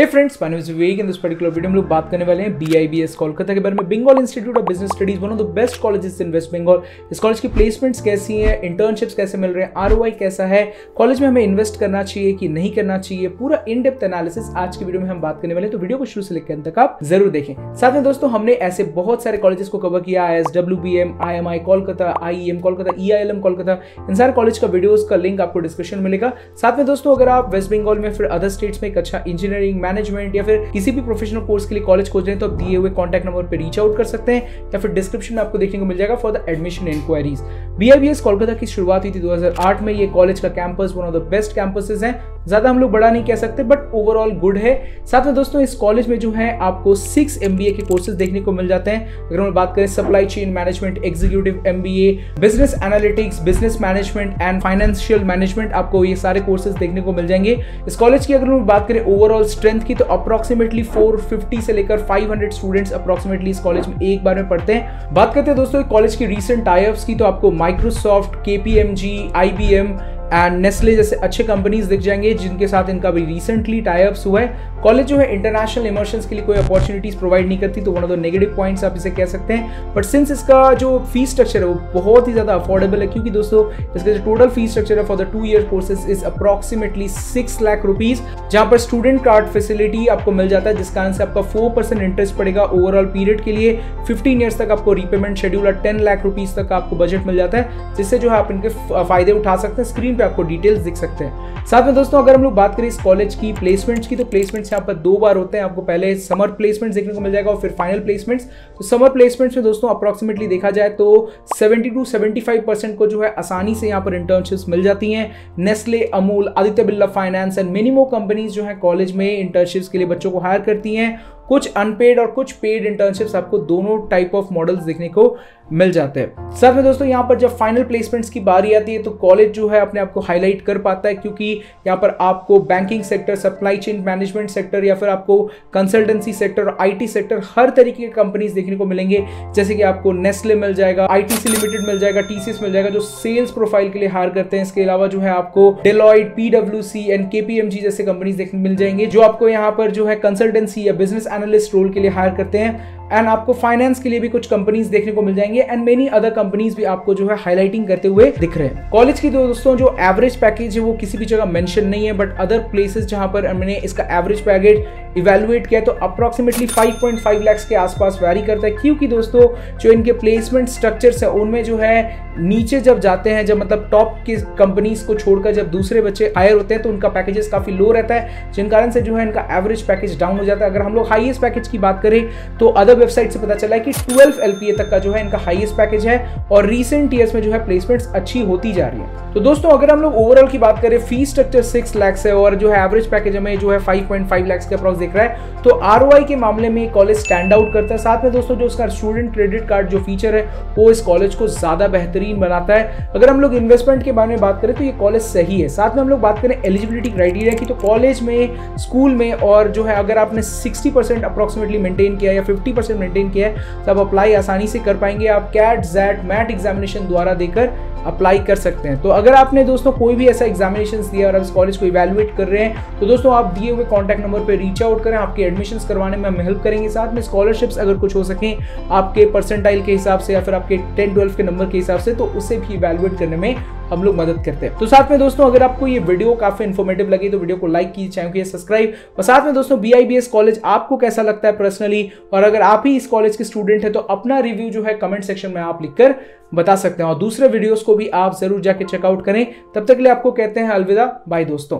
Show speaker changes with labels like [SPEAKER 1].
[SPEAKER 1] Hey friends my name is Vivek in this particular video में लोग बात करने वाले हैं बीआईबीएस कोलकाता के बारे में। Bengal institute of business studies one of the best colleges in west Bengal इस कॉलेज की प्लेसमेंट्स कैसी हैं? इंटर्नशिप्स कैसे मिल रहे हैं? आरओआई कैसा है? कॉलेज में हमें इन्वेस्ट करना चाहिए कि नहीं करना चाहिए? पूरा इन डेप्थ एनालिसिस आज की वीडियो में हम बात करने वाले हैं। तो वीडियो को शुरू से लेकर अंत तक आप ज़रूर देखें। साथ में दोस्तों, हमने ऐसे बहुत सारे कॉलेजेस को कवर किया। I S W B M I M I Kolkata I M Kolkata E I L M Kolkata. इन सारे कॉलेज का वीडियोज़ का लिंक आपको डिस्क्रिप्शन मिलेगा। साथ में दोस्तों, अगर आप वेस्ट बंगाल में फिर अदर स्टेट्स में एक अच्छा इंजीनियरिंग मैनेजमेंट या फिर किसी भी प्रोफेशनल कोर्स के लिए कॉलेज खोज रहे हैं तो आप दिए हुए कॉन्टैक्ट नंबर पर रीच आउट कर सकते हैं या फिर डिस्क्रिप्शन में आपको देखने को मिल जाएगा for the admission inquiries BIBS Kolkata की शुरुआत हुई थी 2008 में। ये कॉलेज का campus one of the best campuses है। ज़्यादा हम लोग बड़ा नहीं कह सकते बट ओवरऑल गुड है। साथ में दोस्तों, इस कॉलेज में जो है, आपको सिक्स एम के कोर्सेज देखने को मिल जाते हैं। अगर हम बात करें supply chain management executive M business analytics business management and financial management आपको ये सारे कोर्सेज देखने को मिल जाएँगे। इस कॉलेज की अगर हम बात करें ओवरऑल स्ट्रेंथ की तो अप्रोक्सीमेटली 450 से लेकर 500 स्टूडेंट्स अप्रोक्सीमेटली इस कॉलेज में एक बार में पढ़ते हैं। बात करते हैं दोस्तों कॉलेज की रिसेंट टाइप्स की तो आपको Microsoft K P MG I B IBM and Nestle जैसे अच्छे कंपनीज़ दिख जाएँगे, जिनके साथ इनका भी रिसेंटली टाइप्स हुआ है। कॉलेज जो है इंटरनेशनल इमर्शन के लिए कोई अपॉर्चुनिटीज़ प्रोवाइड नहीं करती तो one of the negative points आप इसे कह सकते हैं। बट सिंस इसका जो फ़ीस स्ट्रक्चर है, वो बहुत ही ज़्यादा अफोर्डेबल है, क्योंकि दोस्तों, इसका जो टोटल फ़ीस स्ट्रक्चर है for the two year courses is approximately six lakh rupees जहाँ पर स्टूडेंट कार्ड फैसिलिटी आपको मिल जाता है जिस कारण से आपका फोर परसेंट इंटरेस्ट पड़ेगा ओवरऑल पीरियड के लिए। फिफ्टीन ईयर्स तक आपको रीपेमेंट शेड्यूल और टेन लाख रुपीज़ तक आपको बजट मिल जाता है, जिससे जो है आप इनके फ़ायदे उठा सकते हैं। स्क्रीन पे आपको डिटेल्स दिख सकते हैं। साथ में दोस्तों, अगर हम लोग बात करें इस कॉलेज की प्लेसमेंट्स की तो प्लेसमेंट्स यहाँ पर दो बार होते हैं। आपको पहले समर प्लेसमेंट देखने को मिल जाएगा और फिर फाइनल प्लेसमेंट्स तो समर प्लेसमेंट्स में दोस्तों अप्रोक्सीमेटली देखा जाए तो 70 टू 75 परसेंट को जो है आसानी से यहाँ पर इंटर्नशिप्स मिल जाती हैं। Nestle Amul Aditya Birla finance and मिनिमो companies जो है कॉलेज में इंटर्नशिप्स के लिए बच्चों को हायर करती हैं। कुछ अनपेड और कुछ पेड इंटर्नशिप्स आपको दोनों टाइप ऑफ़ मॉडल्स देखने को मिल जाते हैं। साथ में दोस्तों, यहाँ पर जब फाइनल प्लेसमेंट्स की बारी आती है तो कॉलेज जो है अपने आप को हाईलाइट कर पाता है, क्योंकि यहाँ पर आपको banking sector supply chain management sector या फिर आपको कंसल्टेंसी सेक्टर आईटी सेक्टर हर तरीके की कंपनीज़ देखने को मिलेंगे। जैसे कि आपको नेस्ले मिल जाएगा आईटीसी लिमिटेड मिल जाएगा टीसीएस मिल जाएगा, जो सेल्स प्रोफ़ाइल के लिए हायर करते हैं। इसके अलावा जो है आपको डेलॉइड पीडब्ल्यूसी एंड केपीएमजी जैसे कंपनीज़ मिल जाएँगे, जो आपको यहाँ पर जो है कंसल्टेंसी या बिज़नेस एनालिस्ट रोल के लिए हायर करते हैं। एंड आपको फाइनेंस के लिए भी कुछ कंपनीज़ देखने को मिल जाएँगे एंड मेनी अदर कंपनीज़ भी आपको जो है हाईलाइटिंग करते हुए दिख रहे हैं। कॉलेज की दोस्तों, जो एवरेज पैकेज है, वो किसी भी जगह मेंशन नहीं है बट अदर प्लेसेस जहाँ पर मैंने इसका एवरेज पैकेज इवेलुएट किया तो अप्रोक्सीमेटली 5.5 लैक्स के आसपास वैरी करता है। क्योंकि दोस्तों, जो इनके प्लेसमेंट स्ट्रक्चर्स है, उनमें जो है नीचे जब जाते हैं, जब मतलब टॉप की कंपनीज़ को छोड़कर जब दूसरे बच्चे हायर होते हैं तो उनका पैकेजेस काफ़ी लो रहता है, जिन कारण से जो है इनका एवरेज पैकेज डाउन हो जाता है। अगर हम लोग हाइएस्ट पैकेज की बात करें तो अदर वेबसाइट से पता चला है कि 12 एलपीए तक का जो है इनका हाईएस्ट पैकेज है और रीसेंट ईयर्स में जो है प्लेसमेंट्स अच्छी होती जा रही है। तो दोस्तों, अगर हम लोग ओवरऑल की बात करें फ़ीस स्ट्रक्चर सिक्स लैक्स है और जो है एवरेज पैकेज हमें जो है फाइव पॉइंट फाइव लैक्स के अप्रॉक्स दिख रहा है तो आर के मामले में कॉलेज स्टैंड आउट करता है। साथ में दोस्तों, जो उसका स्टूडेंट क्रेडिट कार्ड जो फीचर है, वो इस कॉलेज को ज़्यादा बेहतरीन बनाता है। अगर हम लोग इन्वेस्टमेंट के बारे में बात करें तो ये कॉलेज सही है। साथ में हम लोग बात करें एलिजिबिलिटी क्राइटेरिया की तो कॉलेज में स्कूल में और जो है अगर आपने सिक्सटी परसेंट अप्रोक्सीमेटली मेंटेन किया या फिफ्टी परसेंट मेंटेन किया है। तब अप्लाई आसानी से कर पाएँगे। आप कैट जैट मैट एग्जामिनेशन द्वारा देकर अप्लाई कर सकते हैं। तो अगर आपने दोस्तों कोई भी ऐसा एग्जामिनेशन दिया और आप इस कॉलेज को इवेलुएट कर रहे हैं तो दोस्तों आप दिए हुए कॉन्टैक्ट नंबर पर रीच आउट करें। आपके एडमिशन करवाने में हम हेल्प करेंगे। साथ में स्कॉलरशिप्स अगर कुछ हो सके आपके परसेंटाइल के हिसाब से या फिर आपके टेन ट्वेल्व के नंबर के हिसाब से तो उसे भी इवेलुएट करने में हम लोग मदद करते हैं। तो साथ में दोस्तों अगर आपको ये वीडियो काफ़ी इन्फॉर्मेटिव लगी तो वीडियो को लाइक कीजिए चैनल को सब्सक्राइब और साथ में दोस्तों BIBS कॉलेज आपको कैसा लगता है पर्सनली और अगर आप ही इस कॉलेज के स्टूडेंट है तो अपना रिव्यू जो है कमेंट सेक्शन में आप लिखकर बता सकते हैं। और दूसरे वीडियोस को भी आप ज़रूर जाके चेकआउट करें। तब तक के लिए आपको कहते हैं अलविदा। बाय दोस्तों।